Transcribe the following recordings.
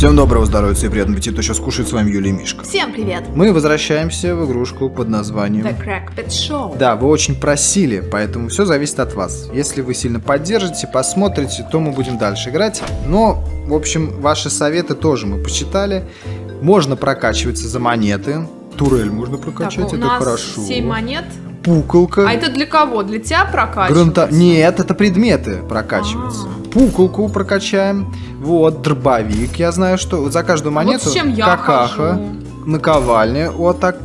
Всем доброго здоровья и приятного аппетита. Сейчас кушает с вами Юлия Мишка. Всем привет! Мы возвращаемся в игрушку под названием... The Crackpit Show. Да, вы очень просили, поэтому все зависит от вас. Если вы сильно поддержите, посмотрите, то мы будем дальше играть. Но, в общем, ваши советы тоже мы почитали. Можно прокачиваться за монеты. Турель можно прокачать, Так, у это нас хорошо. 7 монет. Пуколка. А это для кого? Для тебя прокачивать? Гранта... Нет, это предметы прокачиваются. А. Пуколку прокачаем. Вот, дробовик. Я знаю, что за каждую монету Вот чем я какаха, хожу. наковальня, вот так,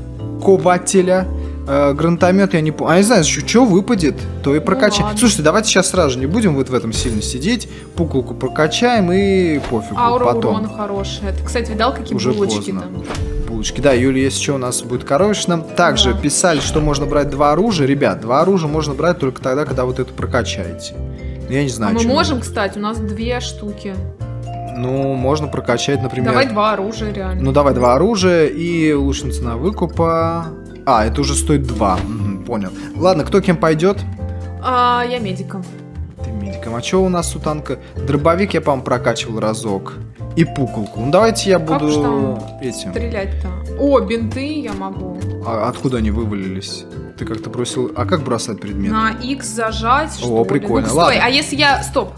кобателя. Э, гранатомет, я не помню. А я не знаю, что выпадет, то и прокачаем. ладно. Слушайте, давайте сейчас сразу же не будем вот в этом сильно сидеть. Пуколку прокачаем и пофигу. Аура потом. урона хорошая. Ты, кстати, видал, какие Уже булочки поздно. там? Булочки. Да, Юлия, если что, у нас будет коровишна. Также Да. писали, что можно брать два оружия. Ребят, два оружия можно брать только тогда, когда вот это прокачаете. Я не А знаю, мы чему. можем, кстати, у нас две штуки. Ну, можно прокачать, например... Давай два оружия, реально. Ну, давай два оружия и улучшенная цена выкупа. А, это уже стоит два. Мгм, понял. Ладно, кто кем пойдет? А, я медиком. Ты медиком. А что у нас у танка? Дробовик я, по-моему, прокачивал разок. И пуколку. Ну, давайте я Как буду уж там этим. Стрелять-то. О, бинты я могу. А откуда они вывалились? Ты как-то бросил... А как бросать предметы? На X зажать, что ли? прикольно. Ну, стой, Ладно. а если я... Стоп.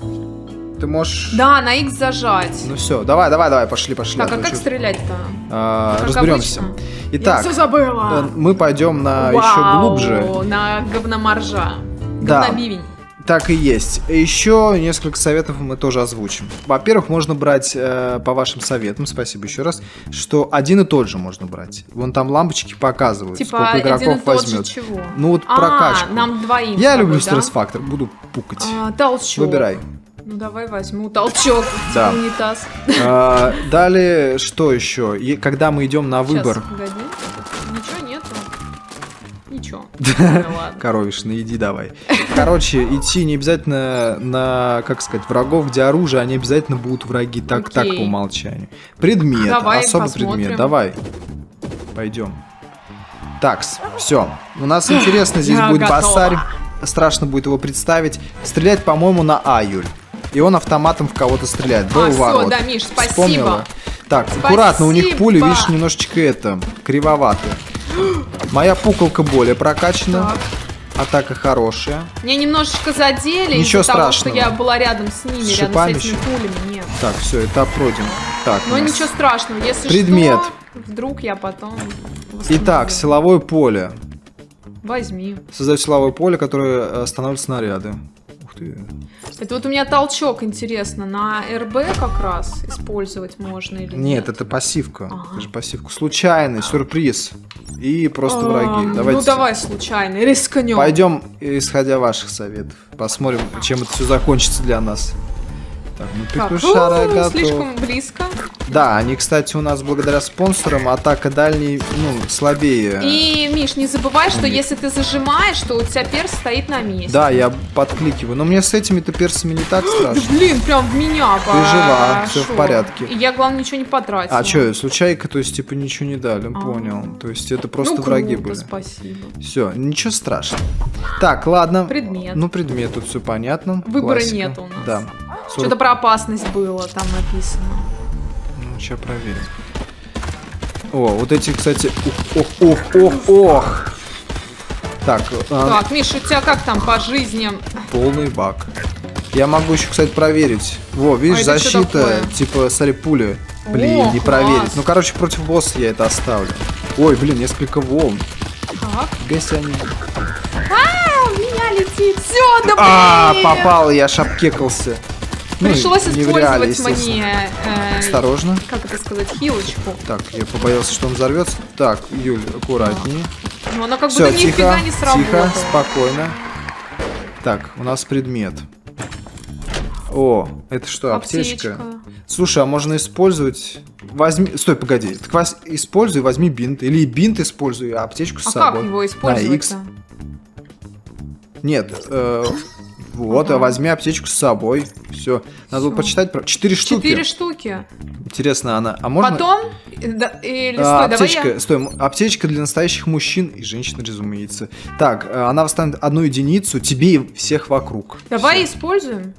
Ты можешь... Да, на X зажать. Ну все, давай, давай, давай, пошли, пошли. так, а как стрелять-то? А, Как разберемся. обычно. Итак, я все забыла. э, мы пойдем на еще Вау, глубже. на говноморжа. Да. Говнобивень. Так и есть. Еще несколько советов мы тоже озвучим. Во-первых, можно брать э, по вашим советам, спасибо еще раз, что один и тот же можно брать. Вон там лампочки показывают, Типа сколько один и игроков тот возьмет. же чего? Ну вот а, прокачку. нам двоим. Я люблю да? стресс-фактор, буду пукать. А, толчок. Выбирай. Ну давай возьму толчок. Да. Унитаз. А, Далее, что еще? И Когда мы идем на выбор Сейчас. Ладно. коровишный, иди давай. Короче, идти не обязательно на, как сказать, врагов, где оружие, они обязательно будут враги так, так по умолчанию. Предмет, особый предмет, давай. Пойдем. Такс, все. У нас интересно, здесь будет готова. басарь. Страшно будет его представить. Стрелять, по-моему, на А, Юль. И он автоматом в кого-то стреляет. До А, ворот. да, Миш, спасибо. Вспомнила? Так, аккуратно, у них Спасибо. пули, видишь, немножечко это, кривоватые. Моя пуколка более прокачана. Так. Атака хорошая. Меня немножечко задели Ничего из-за того, что я была рядом с ними, С рядом с этими пулями. Нет. Так, все, этап пройден. Так, Но ничего страшного, если Предмет. что, вдруг я потом Итак, силовое поле. Возьми. Создать силовое поле, которое э, останавливает снаряды. Ты. Это вот у меня толчок, интересно, на РБ как раз использовать можно или нет? Нет, это пассивка. Ага. Это же пассивка. Случайный, сюрприз. И просто А, враги. Давайте Ну давай случайно, рискнем. Пойдем, исходя ваших советов. Посмотрим, чем это все закончится для нас. Так, ну петушара у, готов. слишком близко. Да, они, кстати, у нас благодаря спонсорам атака дальней, ну, слабее. И, Миш, не забывай, что если ты зажимаешь, то у тебя перс стоит на месте. Да, я подкликиваю. Но мне с этими-то персами не так Да, страшно. блин, прям в меня Ты жива, всё в порядке. И я, главное, ничего не потратила. А что, случайка, то есть, типа, ничего не дали, А. понял. То есть, это просто ну, враги были. спасибо. Все, ничего страшного. Так, ладно. Предмет. Ну, предмет, тут все понятно. Выбора Классика. нет у нас. Да. Что-то про опасность было там написано. Ну, сейчас проверим. О, вот эти, кстати... Ох, ох, ох, ох, ох. Так, а, Так, Миш, у тебя как там по жизни? полный баг. Я могу еще, кстати, проверить. Во, видишь, А защита, типа, смотри, пули. Блин, О, не класс. проверить. Ну, короче, против босса я это оставлю. Ой, блин, несколько волн. Так. Гасси они. А, у меня летит. Все, да А, блин! попал, я шапкекался. Ну, Пришлось реале, использовать естественно. мне, э, Осторожно. как это сказать, хилочку. Так, я побоялся, что он взорвется. Так, Юль, аккуратнее. Но она как Все, будто тихо, нифига не сработала. тихо, спокойно. Так, у нас предмет. О, это что, аптечка? Аптечка. Слушай, а можно использовать... Возьми... Стой, погоди. Так вас используй, возьми бинт. Или бинт используй, а аптечку с А собой. как его На X. использовать-то? Нет, э, вот, а возьми аптечку с собой. Все. Надо было почитать про... Четыре штуки. Четыре штуки. Интересно, она... А можно... Потом Да, или, А, стой, давай аптечка, я... стой, аптечка для настоящих мужчин и женщин, разумеется. Так, э, она восстанет одну единицу тебе и всех вокруг. Давай Всё. используем.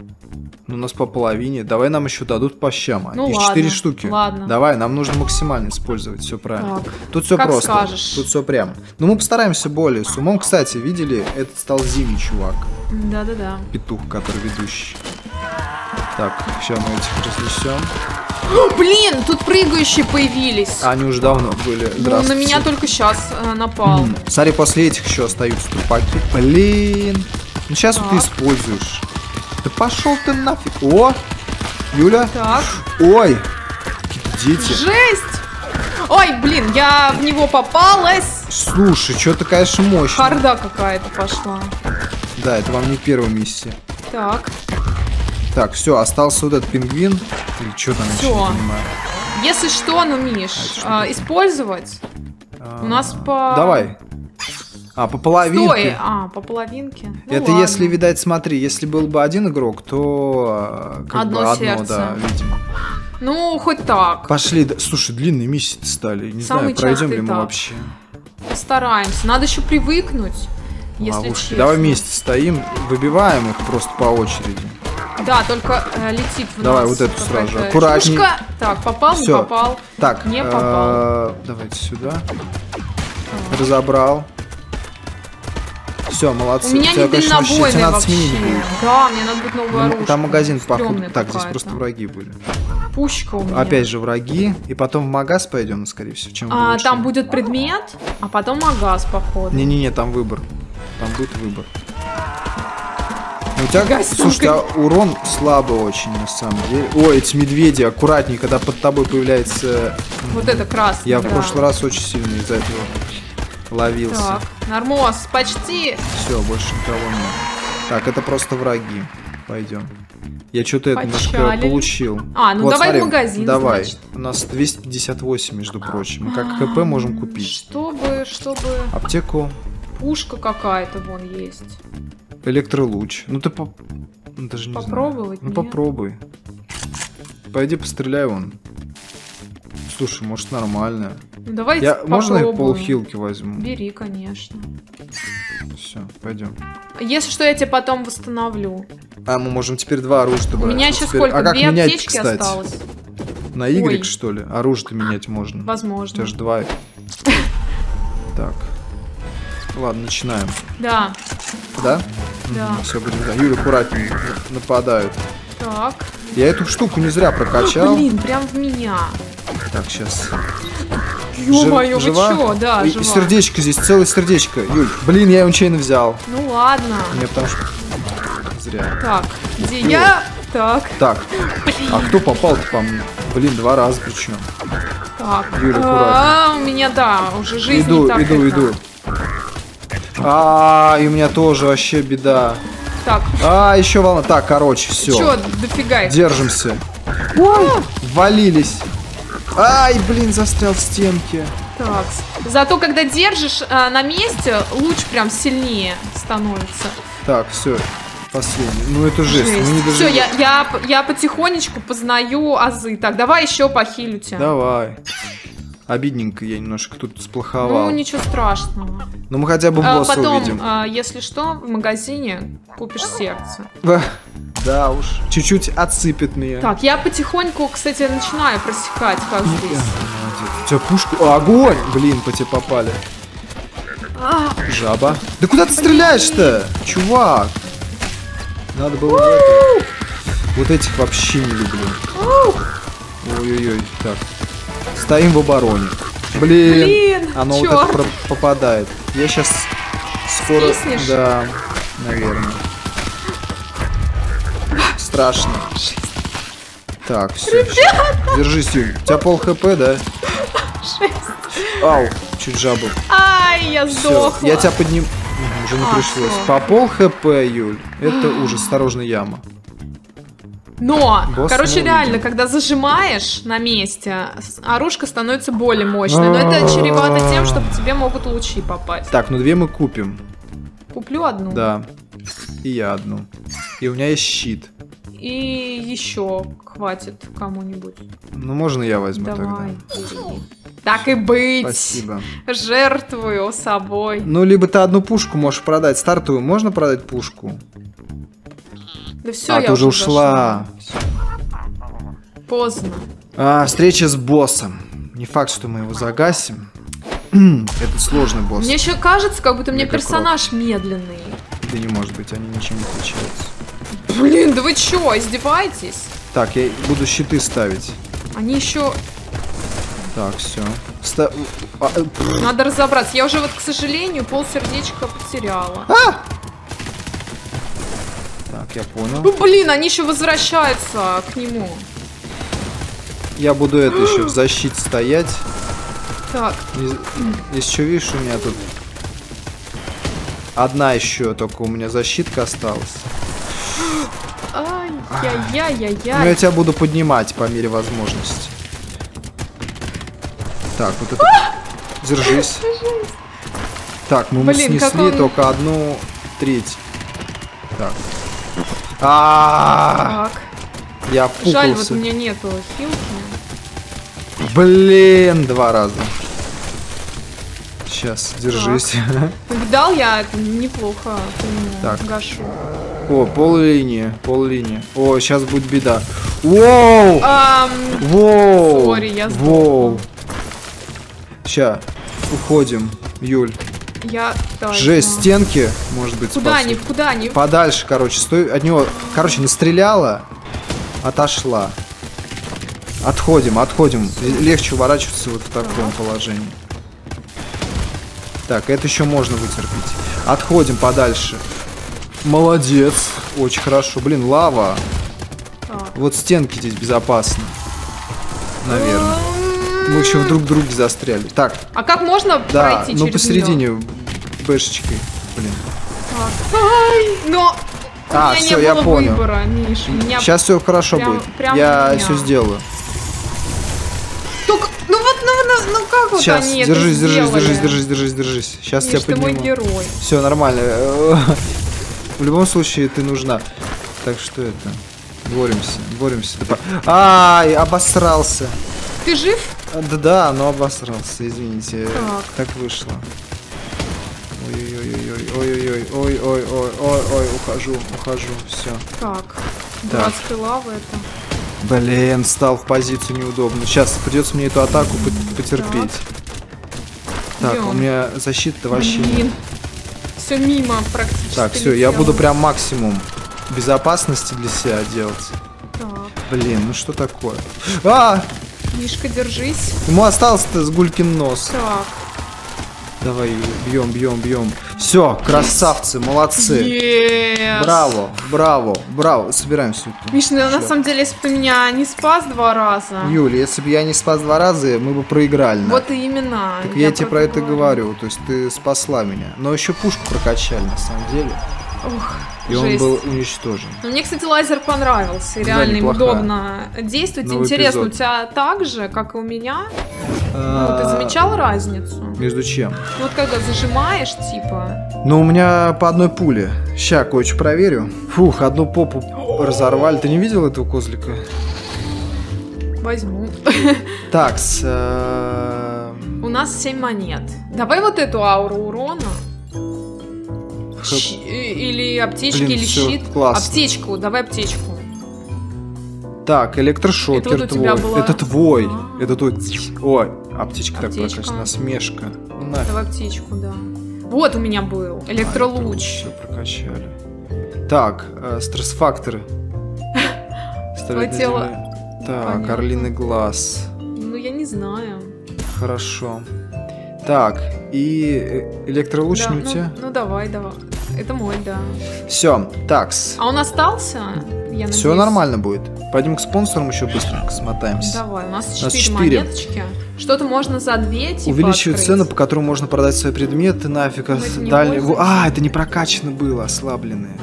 Ну, у нас по половине. Давай нам еще дадут по щам. Ну Их ладно, 4 штуки. ладно. Давай, нам нужно максимально использовать, все правильно. Так. Тут все Как просто. скажешь. Тут все прям. Ну, мы постараемся более с умом. Кстати, видели, этот стал зимний чувак. Да-да-да. Петух, который ведущий. Так, сейчас мы этих разнесем. Блин, тут прыгающие появились. Они уже давно были. ну, на меня только сейчас напал. М, Смотри, после этих еще остаются трупаки. Блин. Ну сейчас вот ты Так. используешь. Да пошел ты нафиг. О! Юля. Так. Ой! Дети. Жесть! Ой, блин, я в него попалась. Слушай, что-то, конечно, мощно. Харда какая-то пошла. Да, это вам не первая миссия. Так, Так, все, остался вот этот пингвин. Или что там, не понимаю. если что, ну, А Миш, это что а, использовать. А, У нас по- Давай. А, по половинке. Стой, а, по половинке. Ну, это ладно. если, видать, смотри, если был бы один игрок, то а, как Одно бы одно, сердце. да, видимо. Ну, хоть так. Пошли, да- слушай, длинные миссии стали. Не Самый знаю, пройдем ли мы этап. вообще. Постараемся. Надо еще привыкнуть. Если Ловушки. честно. Давай вместе стоим, выбиваем их просто по очереди. Да, только э, летит в Давай нас вот эту сразу же. Аккуратней. штучка. Так, попал, не Всё. попал. Так, Не э, попал. давайте сюда. Разобрал. Все, молодцы. У меня тебя, не конечно, дальнобойный вообще. Да, мне надо будет новую Ну, оружие. Там магазин. Стрёмная Так, здесь просто враги были. Пушка у меня. Опять же враги. И потом в магаз пойдем, скорее всего, чем А, лучше. там будет предмет, а потом магаз, походу. Не-не-не, там выбор. Там будет выбор. Ну, У тебя, Фига слушай, урон слабый очень, на самом деле. Ой, эти медведи, аккуратнее, когда под тобой появляется... Вот это красный. Я в да. прошлый раз очень сильно из-за этого ловился. Так, нормоз, почти. Все, больше никого нет. Так, это просто враги. Пойдем. Я что-то это немножко получил. А, ну Вот давай смотри, в магазин, Давай. значит. У нас 258, между прочим. Мы как ХП можем купить. Чтобы, чтобы... Аптеку, Пушка какая-то вон есть. Электролуч. Ну ты по... ну, даже не знаю. Попробовать, Ну нет? попробуй. Пойди постреляй вон. Слушай, может нормально. Ну давайте Я можно я полхилки возьму? Бери, конечно. Все, пойдем. Если что, я тебе потом восстановлю. А мы можем теперь два оружия У брать. меня Вот еще теперь- сколько? А как Две менять, аптечки кстати? осталось. На Y, Ой. что ли? Оружие-то менять можно. У Возможно. тебя же два. Так. Ладно, начинаем. Да, Да? Да. Все, будем. Да. Юля, аккуратнее. Нападают. так. Я эту штуку не зря прокачал. Блин, прям в меня. Так, сейчас. Ё-моё, вы чё? Да, И- жива. сердечко здесь, целое сердечко. Юль, блин, я его нечаянно взял. Ну ладно. Мне потому что... Зря. Так, где я? Так, Так, а кто попал-то по мне? Блин, два раза причем. так. Юля, А, у меня, да, уже жизнь Иду, не так иду, это. иду. А, и у меня тоже вообще беда. Так, А, еще волна. Так, короче, все. чё, дофига их. Держимся. Ой, валились. Ай, блин, застрял в стенке. Так, зато когда держишь а, на месте, луч прям сильнее становится. Так, все. Последний. Ну это жесть. Мы не Все, я, я, я потихонечку познаю азы. Так, давай еще похилю тебя. Давай. Обидненько я немножко тут сплоховал. Ну, ничего страшного. Но мы хотя бы А, босса потом, увидим. а, если что, в магазине купишь сердце. Да уж. Чуть-чуть отсыпет меня. Так, я потихоньку, кстати, начинаю просекать, как здесь. У тебя пушка... О, огонь! Блин, по тебе попали. А, Жаба. Да куда ты стреляешь-то? Чувак. Надо было в это. Вот этих вообще не люблю. Ой-ой-ой. Так. Стоим в обороне. Блин. Блин, Оно вот чёрт. так про- попадает. Я сейчас скоро... Свистнешь? Да, наверное. Страшно. Так, все. Держись, Юль. У тебя пол хп, да? Ау, чуть жабу. Ай, я Все, сдохла. я тебя подним... Мгм, Уже не А, пришлось. всё. По пол хп, Юль. Это ужас. Осторожно, яма. Но, Босс короче, реально, когда зажимаешь на месте, оружка становится более мощной. Но это чревато тем, что тебе могут лучи попасть. Так, ну две мы купим. Куплю одну. Да. И я одну. И у меня есть щит. И еще хватит кому-нибудь. Ну, можно я возьму Давай. тогда. Так и быть. Спасибо. Жертвую собой. Ну, либо ты одну пушку можешь продать. Стартовую можно продать пушку? Да все, а, я ты уже ушла. зашла. Поздно. А, встреча с боссом. Не факт, что мы его загасим. Это сложный босс. Мне еще кажется, как будто мне персонаж медленный. Да не может быть, они ничем не отличаются. Блин, да вы чё, издеваетесь? Так, я буду щиты ставить. Они еще Так, все. Ста... а, пф, надо разобраться. Я уже вот, к сожалению, пол сердечка потеряла. Так, я понял. Ну блин, они еще возвращаются к нему. Я буду это еще в защите стоять. Так, Если что, видишь, у меня тут одна еще, только у меня защитка осталась. Ну, я ай-яй-яй-яй-яй. тебя буду поднимать по мере возможности. Так, вот это... Держись. Так, мы Блин, как снесли только одну треть. Так. А, Так, Я жаль, вот пукался. у меня нету хилки. Блин, два раза. Сейчас, держись. Видал, я это неплохо Так. гашу. О, пол линии, пол линии. О, сейчас будет беда. Воу! Ам, Воу! Сори, я Воу! Ща, уходим, Юль. Я... да, Жесть, стенки, может быть, Куда спасут. они, куда они? Подальше, короче, стой от него. Короче, не стреляла, отошла. Отходим, отходим. Легче уворачиваться вот в таком положении. Так, это еще можно вытерпеть. Отходим подальше. Молодец. Очень хорошо. Блин, лава. Вот стенки здесь безопасны. Наверное. Мы еще друг в друге застряли. Так, А как можно да, пройти ну через посередине бэшечкой. Блин. Так. Ай, но у А, меня всё, не я было понял. выбора, Миш. у Меня... Сейчас все хорошо прям- будет. прям Я все сделаю. Только- ну вот, ну, ну, ну как вот Сейчас, они это держись, держись, сделали? держись, держись, держись, держись. Сейчас Миш, тебя ты мой подниму. герой. Все нормально. В любом случае ты нужна. Так что это? Боремся, боремся. Ай, обосрался. Ты жив? А, Да, да, но обосрался, извините. Так. Так вышло. Ой-ой-ой, ой-ой-ой, ой-ой-ой, ой-ой, ухожу, ухожу, все. Так. Дурацкая лава это. Блин, стал в позицию неудобно. Сейчас придется мне эту атаку пот- потерпеть. Так, Где у меня защита вообще. Блин. Все мимо практически. Так, все, я буду прям максимум безопасности для себя делать. Так. Блин, ну что такое? А! Мишка, держись. Ему остался-то с гулькин нос. Так. Давай, бьем, бьем, бьем. Все, красавцы, молодцы. Yes. Браво, браво, браво. Собираем всю эту. Миш, ну, на самом деле, если бы ты меня не спас два раза. Юля, если бы я не спас два раза, мы бы проиграли. Вот именно. Так я, тебе про это говорю, то есть ты спасла меня. Но еще пушку прокачали, на самом деле. Ох, И он жесть. был уничтожен. Ну, мне, кстати, лазер понравился. и Да, Реально неплохая. удобно действовать. Новый Интересно, эпизод. у тебя так же, как и у меня? Ну, А, ты замечал разницу? Между чем? Ну, Вот когда зажимаешь, типа, Ну, у меня по одной пуле. Ща, кое-что проверю. Фух, одну попу разорвали. Ты не видел этого козлика? возьму. Так, с... э, У нас 7 монет. Давай вот эту ауру урона. Щ- Или аптечки, Блин, или всё, щит. классно. Аптечку, давай аптечку. Так, электрошокер Это вот твой. была- Это твой. А. Это твой. Ой, аптечка, Аптечка. прокачана. Насмешка. Ну, нафиг. Давай аптечку, да. Вот у меня был. Электролуч. Все прокачали. Так, э, стресс-факторы. Земле. Так, орлиный глаз. Ну, я не знаю. Хорошо. Так, и э, электролуч Да, не у ну, тебя? ну, давай, давай. Это мой, да. Все, такс. А он остался? Я Все нормально будет. Пойдем к спонсорам еще быстренько смотаемся. Давай, у нас У нас 4 четыре. монеточки. Что-то можно за 2 типа Увеличивают открыть. цену, по которой можно продать свои предметы нафиг. Дальний... А, это не прокачано было, ослабленные.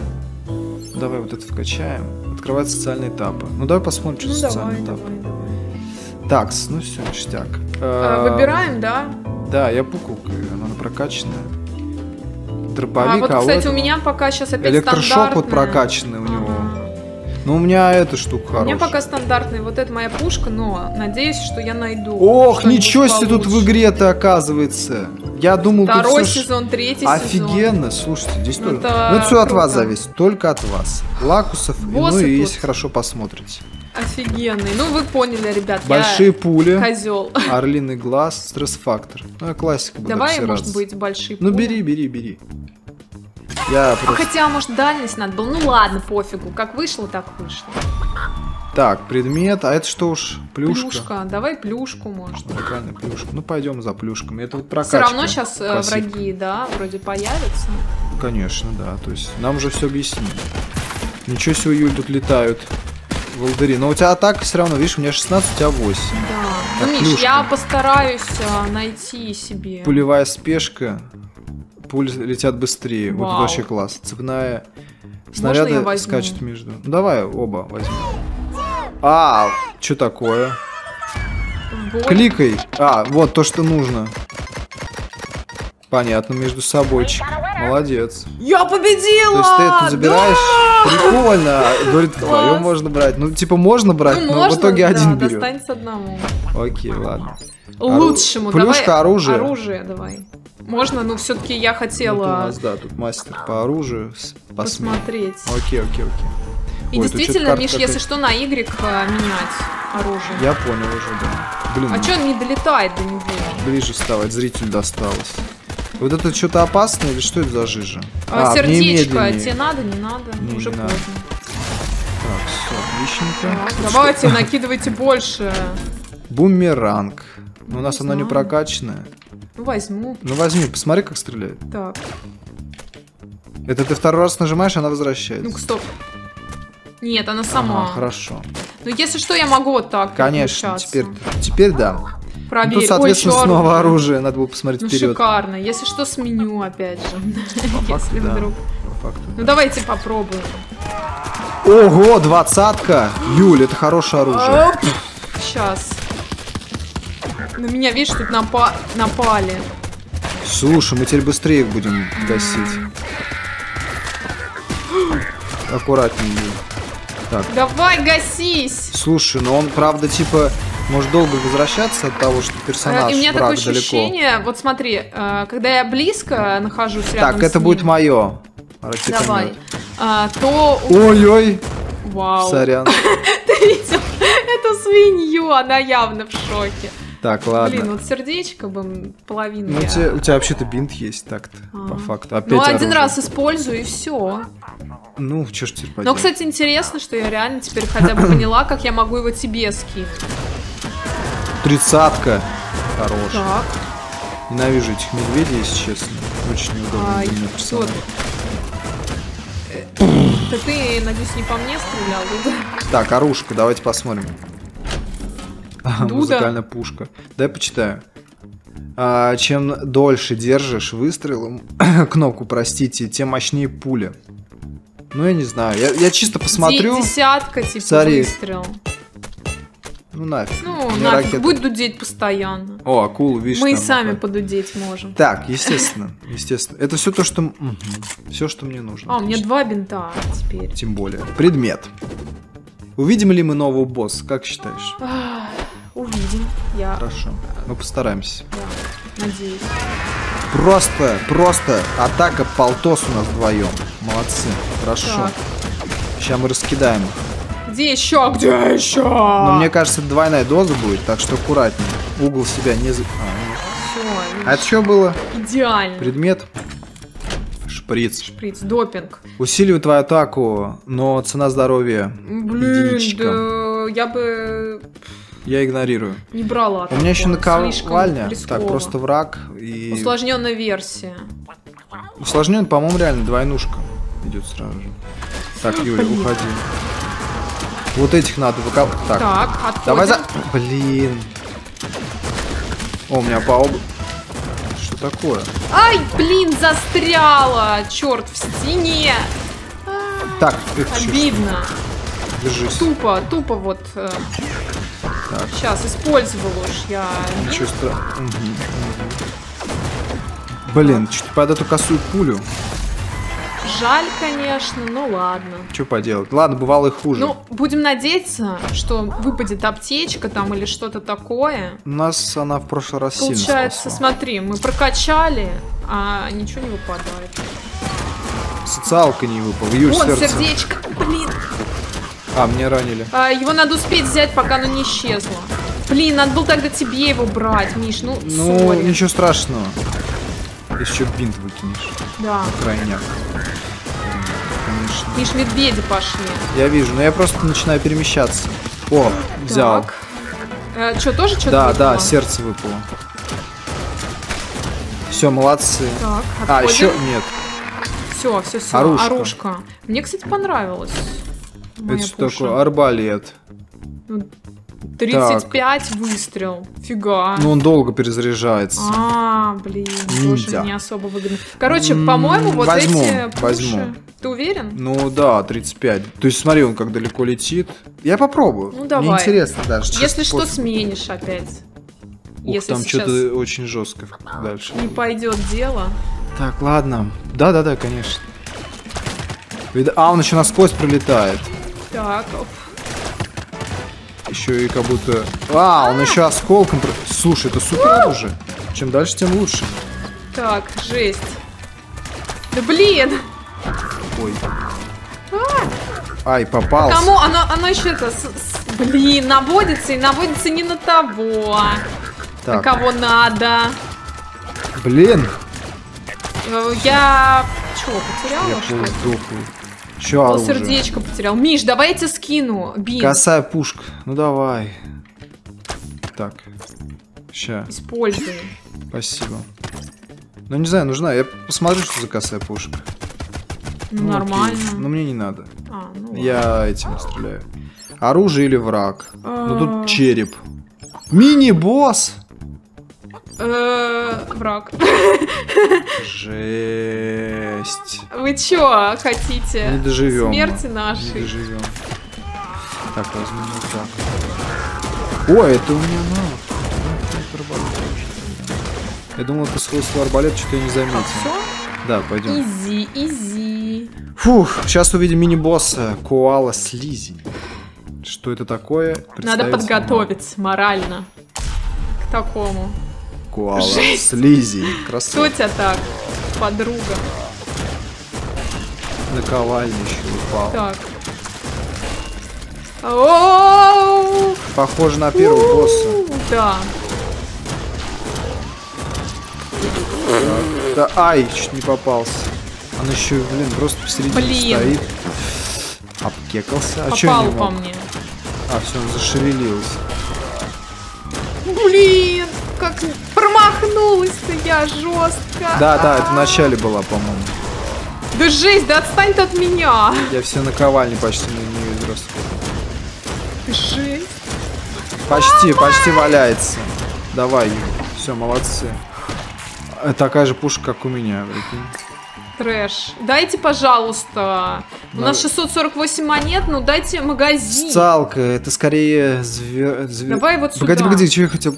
Давай вот это вкачаем. Открывать социальные этапы. Ну давай посмотрим, что Ну, давай, социальные давай, этапы. давай. Такс, ну все, ништяк. А, Выбираем, да? Да, я пукалка, она прокачанная. А Дробовик, вот, а, кстати, вот у меня пока сейчас опять электрошок вот прокачанный у него. Ну, у меня эта штука У хорошая. меня пока стандартная вот эта моя пушка, но надеюсь, что я найду. Ох, ничего себе тут в игре-то оказывается. Я думал, тут Второй ж- сезон, третий сезон. Офигенно, слушайте, здесь Ну, тоже. это Ну, это все от вас круто. зависит, только от вас. Лакусов, и- ну Боссы и тут. если хорошо посмотрите. Офигенный. Ну, вы поняли, ребят. Большие пули, Козел. орлиный глаз, стресс-фактор. Ну, классика будет Давай, может раз. быть, большие Ну, пули. бери, бери, бери. Я А просто... хотя, может, дальность надо было. Ну ладно, пофигу. Как вышло, так вышло. Так, предмет, а это что уж, плюшка? Плюшка. Давай плюшку, может. Уникальная плюшка. Ну, пойдем за плюшками. Это вот Все прокачка. равно сейчас Классика. враги, да, вроде появятся. Конечно, да. То есть нам уже все объяснили. Ничего себе, Юль, тут летают волдыри. Но у тебя атака все равно, видишь, у меня 16, у тебя 8. Да. Как Ну, Миш, я постараюсь а, найти себе. Пулевая спешка. Пули летят быстрее. Вот Вау. вообще класс. Цепная. Снаряды скачут между. Ну, давай оба возьмем. А, что такое? Вот. Кликай. А, вот то, что нужно. Понятно, между собой. Молодец. Я победила! То есть ты это забираешь? Прикольно. Говорит, вдвоем можно брать. Ну, типа, можно брать, Ну, но можно, в итоге да, один берет. достанется одному. Окей, ладно. Лучшему. Плюшка, давай. оружие. Оружие давай. Можно, но все-таки я Вот у хотела нас, да, тут мастер по оружию. посмотреть. Окей, окей, окей. И Ой, действительно, Миш, если что, на Y а, менять оружие. Я понял уже, да. Блин, А что он не долетает до него? ближе вставать, зрителю досталось. Вот это что-то опасное или что это за жижа? А, ней сердечко, медленнее. тебе надо, не надо? Не, Уже не поздно. Так, все, отличненько. Так, давайте, накидывайте больше. Бумеранг. Но у нас она не знаю. прокачанная. Ну, возьму. Ну возьми, посмотри, как стреляет. Так, Это ты второй раз нажимаешь, она возвращается. ну стоп. Нет, она сама. Ага, хорошо. Ну, если что, я могу вот так Конечно, теперь, теперь да. Ну, Проверь. тут, соответственно, Ой, снова оружие, надо было посмотреть Ну, вперед. шикарно. Если что, сменю опять же. Если да. вдруг. По факту. Ну, давайте попробуем. Ого, двадцатка! Юль, это хорошее оружие. Сейчас. На меня, видишь, тут напа- напали. Слушай, мы теперь быстрее их будем гасить. Аккуратнее, Юль. Так, Давай, гасись! слушай, но он, правда, типа, может долго возвращаться от того, что персонаж Э, И у меня враг такое далеко. ощущение, вот смотри, э, когда я близко нахожусь рядом Так, это с будет ним, мое. Давай. а, то... Ой-ой, Вау. сорян. Ты видел эту свинью? Она явно в шоке. Так, ладно. Блин, вот сердечко бы м, половину Ну, у я- тебя, у тебя вообще-то бинт есть так-то, А. по факту. Опять Ну, один оружие. раз использую и все. Ну, что ж теперь Но, поделать. кстати, интересно, что я реально теперь хотя бы поняла, как я могу его тебе скинуть. Тридцатка. Хорош. Так, Ненавижу этих медведей, если честно. Очень неудобно Ай, для меня всё. персонаж. да ты, надеюсь, не по мне стрелял, да? Так, оружка, давайте посмотрим. А, Дуда. Музыкальная пушка. Дай почитаю. А, чем дольше держишь выстрелом, кнопку, простите, тем мощнее пуля. Ну, я не знаю. Я, я чисто посмотрю. Де- Десятка, типа, Смотри. выстрел. Ну, нафиг. Ну, Мне нафиг, ракета- будет дудеть постоянно. О, акулу, видишь, Мы и сами такое. подудеть можем. Так, естественно, естественно. Это все то, что... Все, что мне нужно. А, у меня два бинта теперь. Тем более. Предмет. Увидим ли мы нового босса? Как считаешь? Увидим. Я, Хорошо. Мы постараемся. надеюсь. Просто, просто атака полтос у нас вдвоем. Молодцы. Хорошо. Так. Сейчас мы раскидаем их. Где еще? Где еще? Но мне кажется, двойная доза будет, так что аккуратнее. Угол себя не... за- А, А это что было? идеально. Предмет? Шприц. Шприц, допинг. Усиливает твою атаку, но цена здоровья Блин, единичка. да я бы Я игнорирую. не брала. У меня еще наковальня. Так, просто враг и... Усложненная версия. Усложнен, по-моему, реально двойнушка идет сразу же. Так, Юля, Блин. уходи. Вот этих надо выкапывать. Так, Так, отходим. давай за... Блин. О, у меня по об... Что такое? Ай, блин, застряла! Черт, в стене! Так, чё, Обидно. держись. Тупо, тупо вот. э, Так. Сейчас, использовала уж я. Ничего страшного. Блин, что-то под эту косую пулю. жаль, конечно, ну ладно. Что поделать? Ладно, бывало и хуже. Ну, будем надеяться, что выпадет аптечка там или что-то такое. У нас она в прошлый раз сильно Получается, спасла. смотри, мы прокачали, а ничего не выпадает. Социалка не выпала. Юль, Вон сердце. сердечко, блин. А, мне ранили. А, его надо успеть взять, пока оно не исчезло. Блин, надо было тогда тебе его брать, Миш, ну, Ну, сори. ничего страшного. Еще бинт выкинешь. Да. Крайняк. Конечно. Миш, медведи пошли. Я вижу, но я просто начинаю перемещаться. О, взял. Так. Э, что, тоже что-то Да, да, выпало? сердце выпало. Все, молодцы. Так, А, еще нет. Все, все, все. Оружка. Оружка. Мне, кстати, понравилось. Моя Это что такое? Арбалет. Ну, 35 выстрел. Фига. Ну, он долго перезаряжается. А, блин, Ниндзя. тоже не особо выгодно. Короче, по-моему, вот возьму, эти пуши... возьму. Ты уверен? Ну да, 35. То есть смотри, он как далеко летит. Я попробую. Ну, давай. Мне интересно даже. Если что, после. сменишь опять. Ух, Если там сейчас что-то очень жестко дальше. не пойдет дело. Так, ладно. Да-да-да, конечно. А, он еще насквозь пролетает. Так, оп. Еще и как будто... А, он еще осколком... Слушай, это супер оружие. Чем дальше, тем лучше. так, жесть. Да блин! Ой. Ай, попался. Кому? Оно, оно еще это... с- с- блин, наводится и наводится не на того. На Так, кого надо. блин. Я... Чего, потеряла, Я что? Еще Пол оружие. сердечко потерял. Миш, давай я тебе скину. Бин, Косая пушка. Ну давай. Так. Ща. используй. Спасибо. Ну не знаю, нужна. Я посмотрю, что за косая пушка. Ну, Ну, окей. нормально. Но мне не надо. А, ну ладно. Я этим стреляю. Оружие или враг? Ну А. тут череп. Мини-босс! Э, Враг. Жесть. Вы чё хотите? Не доживем. Смерти Не нашей. доживем. Так, возьму вот так. Ой, это у меня арбалет. Я думал, это свойство арбалета, что-то я не заметил. Все? Да, пойдем. Изи, изи. Фух, сейчас увидим мини-босса Коала Слизень. Что это такое? Надо подготовиться морально к такому. Коала Жесть. Слизень. Кто Красавчик. тебя так? Подруга. Наковальня еще упал. Так. Оу! Похоже на первого босса. Да. Да, ай, чуть не попался. Он еще, блин, просто посередине Блин. стоит. Обкекался. А Попал не по мне. А, все, он зашевелился. Блин, как промахнулась-то я жестко. Да, да, это в начале была, по-моему. Да жесть, да отстань ты от меня. Я все наковальни почти на нее израсходовал. Жесть. Почти, почти валяется. Давай, все, молодцы. Э, Такая же пушка, как у меня, прикинь. Трэш. Дайте, пожалуйста. У нас 648 монет, ну дайте магазин. Социалка, это скорее звер... Давай вот Погоди, сюда. погоди, что я хотел?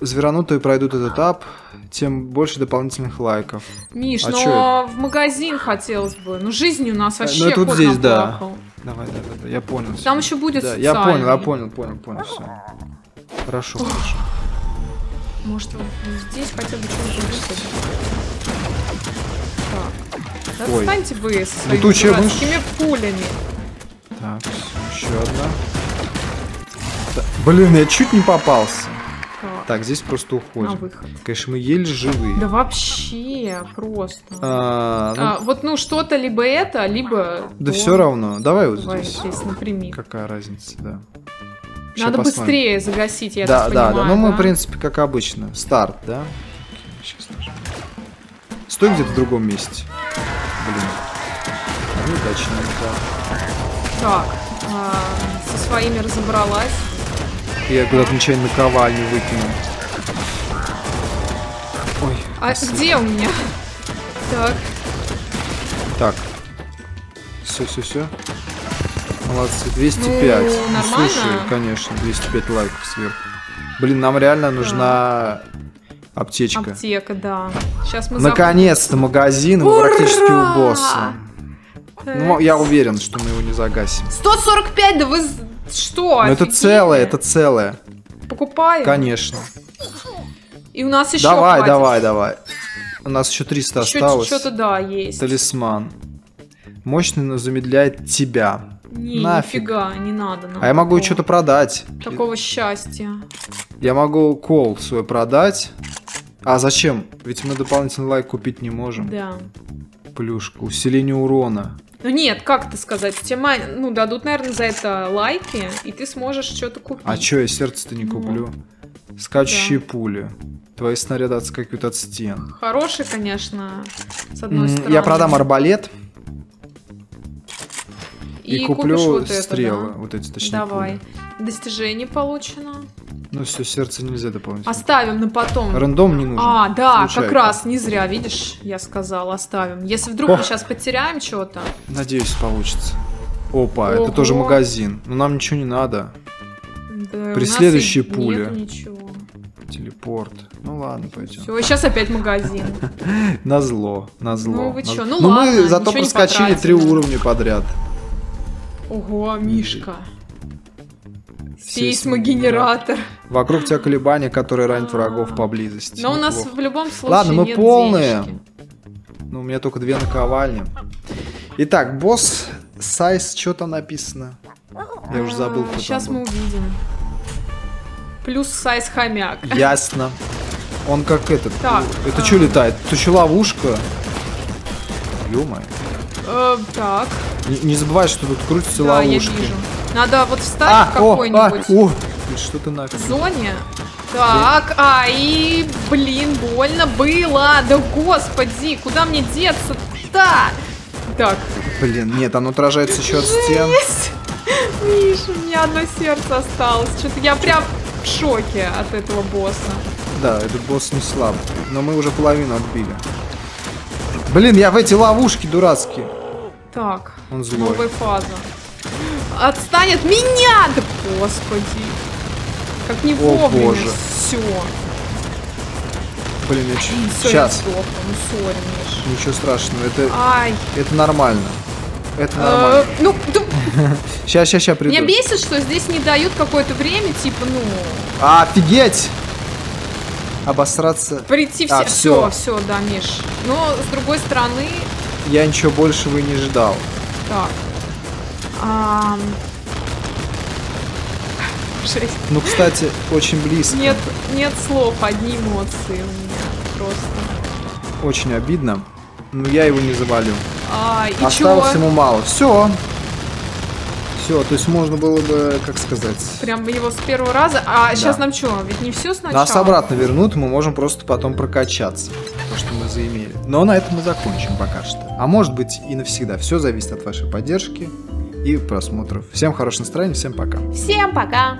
Зверанутые пройдут этот этап, тем больше дополнительных лайков. Миш, А но чё в магазин хотелось бы. Ну жизнь у нас Э, вообще ну, тут кот здесь, да. Давай, да, да, да, я понял. Там еще будет Да, я понял, я понял, понял, понял, все. Хорошо, хорошо. Может, вот здесь хотя бы что-то высадить. Так. Да Ой. вы своими Летучая мышь. пулями. Так, еще одна. Да, Блин, я чуть не попался. Так, здесь просто на уходим. выход. Конечно, мы еле живые. Да вообще, просто. А, ну, А, вот, ну, что-то либо это, либо... да то. все равно. Давай вот Давай здесь. здесь напрямик. Какая разница, да. Ща Надо посмотрим. быстрее загасить, я Да, так да, понимаю. да. Ну, мы, да? в принципе, как обычно. Старт, да? Сейчас нажмем. Стой где-то в другом месте. Блин. Неудачненько. Так, а, со своими разобралась. Я куда-то нечаянно наковальню выкинул. Ой. А спасибо. где у меня? Так, Так. Все, все, все. Молодцы. 205. Ну, нормально. слушай, конечно, 205 лайков сверху. Блин, нам реально нужна аптечка. аптека, да. Сейчас мы Наконец-то магазин, мы Ура! практически у босса. Ну, я уверен, что мы его не загасим. 145, да вы... Что? Но это офигели? целое, это целое. Покупаем? Конечно. И у нас еще Давай, хватит. давай, давай. У нас еще 300 Ещё осталось. Что-то, да, есть. Талисман. Мощный, но замедляет тебя. Не, Нафиг. нифига, не надо нам А я могу что-то продать. Такого счастья. Я могу кол свой продать. А зачем? Ведь мы дополнительный лайк купить не можем. Да. Плюшка. Усиление урона. Ну нет, как это сказать? Тебе, ма- ну, дадут, наверное, за это лайки, и ты сможешь что-то купить. А чё, я сердце-то не куплю? Скачущие пули. Твои снаряды отскакивают от стен. Хороший, конечно, с одной М, стороны. Я продам арбалет и, И куплю вот это, стрелы. да? Вот эти, точнее, Давай. пули. Достижение получено. Ну все, сердце нельзя дополнительно. Оставим на потом. Рандом не нужен. А, да, как Случайка. раз, не зря, видишь, я сказала, оставим. Если вдруг О. мы сейчас потеряем что-то, Надеюсь, получится. Опа, это Ого. тоже магазин. Но нам ничего не надо. да, При следующей пуле. ничего. Телепорт. Ну ладно, пойдем. Все, сейчас опять магазин. На зло, на зло. Ну вы зло. ну Но ладно, мы зато проскочили три уровня подряд. Ого, Мишка. Сейсмогенератор. Вокруг тебя колебания, которые ранят А. врагов поблизости. Но у нас в любом случае Ладно, мы нет полные. денежки. Ну, у меня только две наковальни. Итак, босс сайз, что там написано? Я уже забыл, кто Сейчас там мы увидим. Плюс сайз хомяк. Ясно. Он как этот. Так, Это а. что летает? Это что, ловушка? Ё-моё. Э, так, Не, не забывай, что тут крутятся да, я ловушки. вижу. Надо вот встать в А, о, а, какой-нибудь о, Ты что ты нафиг? зоне. Так, ай, блин, больно было. Да господи, куда мне деться-то? Так, Блин, нет, оно отражается еще от стен. Миша, у меня одно сердце осталось. Что-то я прям в шоке от этого босса. Да, этот босс не слаб. Но мы уже половину отбили. Блин, я в эти ловушки дурацкие. Так, Он злой. новая фаза. Отстань от меня! Да господи. Как не О, вовремя. боже. Все. Блин, я ч- Сейчас. Ну, сори, Миш. Ничего страшного, это, Ай. это нормально. Это Э, нормально. ну, да, Сейчас, сейчас, сейчас приду. меня бесит, что здесь не дают какое-то время, типа, ну, Офигеть! Обосраться. прийти все. А, всё. все, все, да, Миш. Но, с другой стороны, Я ничего большего и не ждал. Так. Ам. Жесть. Ну, кстати, очень близко. Нет, нет слов, одни эмоции у меня. Просто. Очень обидно. Но я его не завалю. Ай, и Осталось чё? ему мало. Все. Все, то есть можно было бы, как сказать... Прям его с первого раза. А сейчас Да. нам что, ведь не все сначала? Нас обратно вернут, мы можем просто потом прокачаться. То, что мы заимели. Но на этом мы закончим пока что. А может быть и навсегда. Все зависит от вашей поддержки и просмотров. Всем хорошего настроения, всем пока. Всем пока!